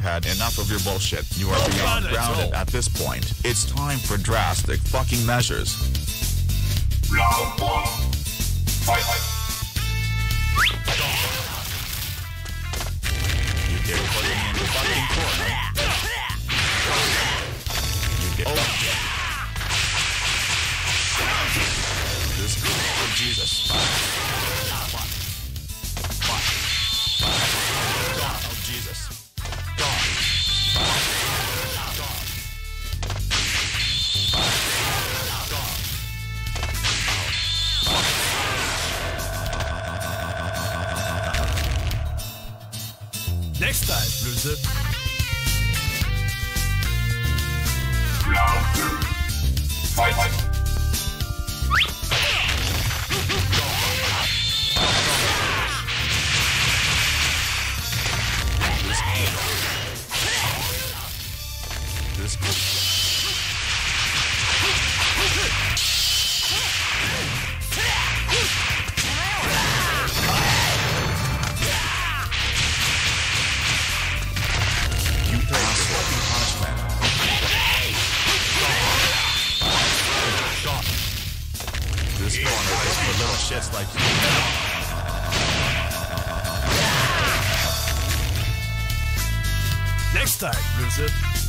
had enough of your bullshit. You are beyond grounded at this point. It's time for drastic fucking measures. Round one. Fight. You get in the fucking corner. You get. Oh. This. Oh, Jesus. Next time, loser. Round two. Fight. This. This corner for little shits like you. Next time, loser.